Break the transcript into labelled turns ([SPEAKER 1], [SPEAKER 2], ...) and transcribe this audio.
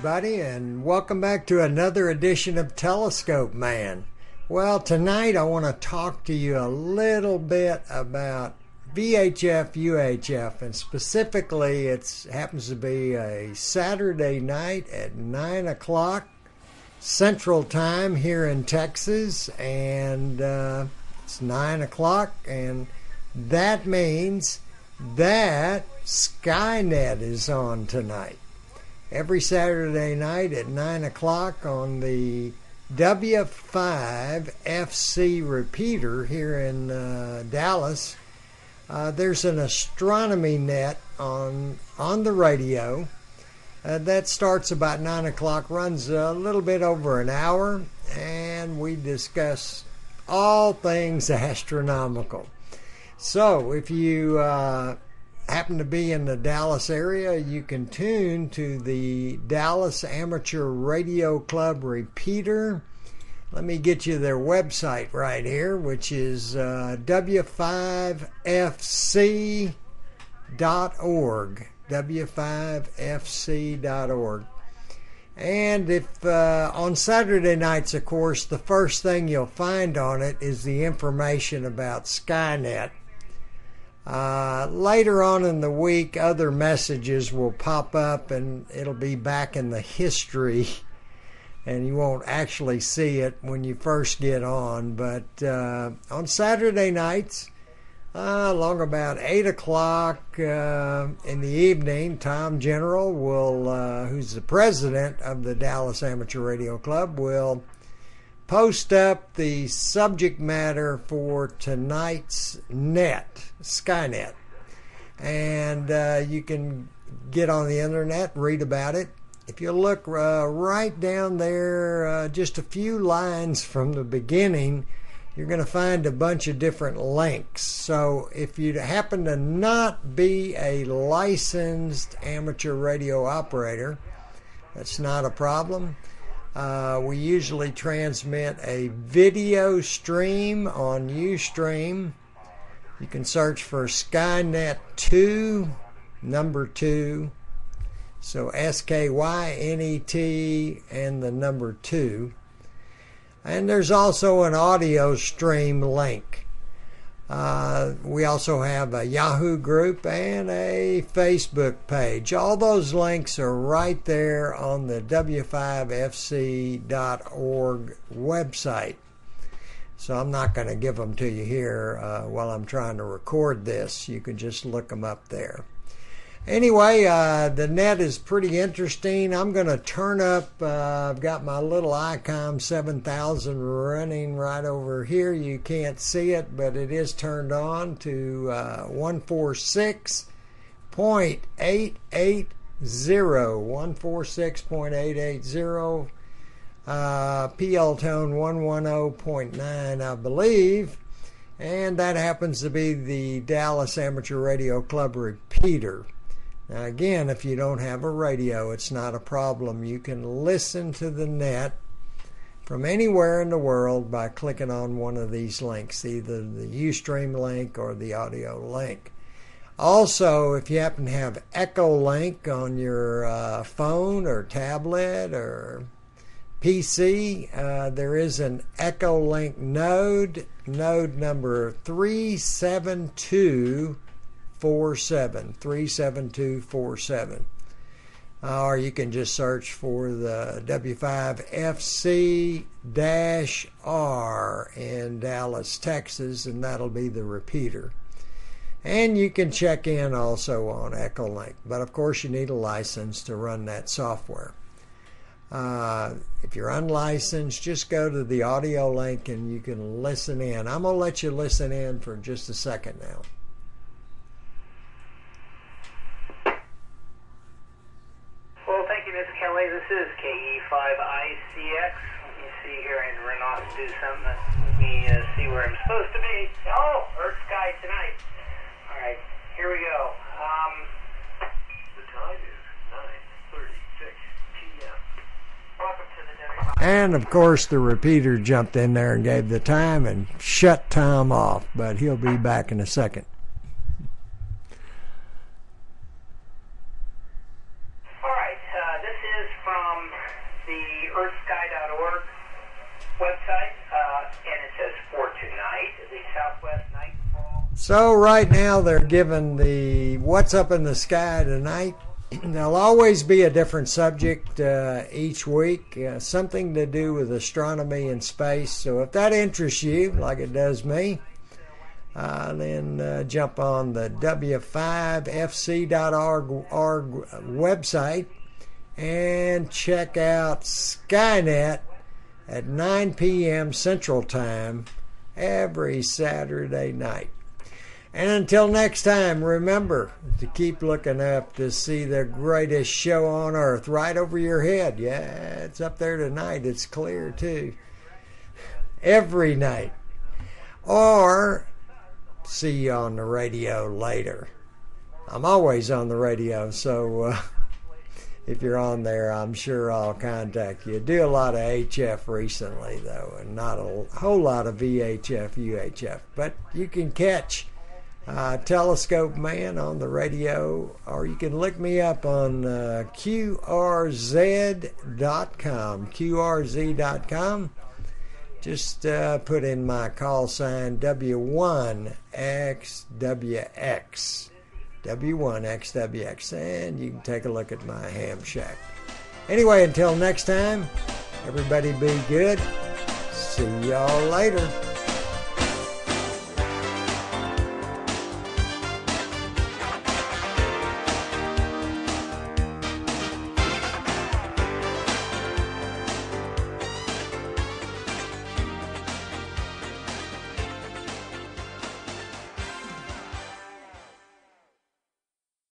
[SPEAKER 1] everybody, and welcome back to another edition of Telescope Man. Well, tonight I want to talk to you a little bit about VHF UHF, and specifically, it happens to be a Saturday night at 9 o'clock Central Time here in Texas, and uh, it's 9 o'clock, and that means that Skynet is on tonight every Saturday night at 9 o'clock on the W5FC repeater here in uh, Dallas. Uh, there's an astronomy net on on the radio uh, that starts about nine o'clock, runs a little bit over an hour, and we discuss all things astronomical. So if you uh, happen to be in the Dallas area, you can tune to the Dallas Amateur Radio Club repeater. Let me get you their website right here, which is uh, w5fc.org. w5fc.org. And if uh, on Saturday nights, of course, the first thing you'll find on it is the information about Skynet uh, later on in the week, other messages will pop up and it'll be back in the history, and you won't actually see it when you first get on. But uh, on Saturday nights, uh, along about 8 o'clock uh, in the evening, Tom General will, uh, who's the president of the Dallas Amateur Radio Club, will post up the subject matter for tonight's net, Skynet. And uh, you can get on the internet, read about it. If you look uh, right down there, uh, just a few lines from the beginning, you're going to find a bunch of different links. So if you happen to not be a licensed amateur radio operator, that's not a problem. Uh, we usually transmit a video stream on Ustream. You can search for Skynet 2, number 2. So S K Y N E T and the number 2. And there's also an audio stream link. Uh, we also have a Yahoo group and a Facebook page. All those links are right there on the w5fc.org website. So I'm not going to give them to you here uh, while I'm trying to record this. You can just look them up there. Anyway, uh, the net is pretty interesting. I'm going to turn up, uh, I've got my little ICOM 7000 running right over here. You can't see it, but it is turned on to uh, 146.880. 146.880. Uh, PL tone 110.9, I believe. And that happens to be the Dallas Amateur Radio Club repeater. Now, again, if you don't have a radio, it's not a problem. You can listen to the net from anywhere in the world by clicking on one of these links, either the Ustream link or the audio link. Also, if you happen to have Echo Link on your uh, phone or tablet or PC, uh, there is an Echo Link node, node number 372 47 37247. Uh, or you can just search for the W5FC R in Dallas, Texas, and that'll be the repeater. And you can check in also on Echolink, but of course, you need a license to run that software. Uh, if you're unlicensed, just go to the audio link and you can listen in. I'm going to let you listen in for just a second now.
[SPEAKER 2] This is KE5ICX. Let me see here and run off and do something. Let me uh, see where I'm supposed to be. Oh, Earth Sky tonight. All right, here we go. Um,
[SPEAKER 3] the time is 9.36 p.m.
[SPEAKER 2] Welcome to the
[SPEAKER 1] And of course, the repeater jumped in there and gave the time and shut Tom off, but he'll be back in a second.
[SPEAKER 2] Website, uh, and it says for tonight, the Southwest Nightfall.
[SPEAKER 1] So right now they're giving the what's up in the sky tonight. There'll always be a different subject uh, each week, uh, something to do with astronomy and space. So if that interests you, like it does me, uh, then uh, jump on the w5fc.org website and check out Skynet at 9 p.m. Central Time every Saturday night. And until next time, remember to keep looking up to see the greatest show on earth right over your head. Yeah, it's up there tonight. It's clear too. Every night. Or see you on the radio later. I'm always on the radio, so uh, if you're on there, I'm sure I'll contact you. Do a lot of HF recently, though, and not a whole lot of VHF, UHF. But you can catch uh, Telescope Man on the radio, or you can look me up on uh, QRZ.com. QRZ.com. Just uh, put in my call sign W1XWX. W1XWX, and you can take a look at my ham shack. Anyway, until next time, everybody be good. See y'all later.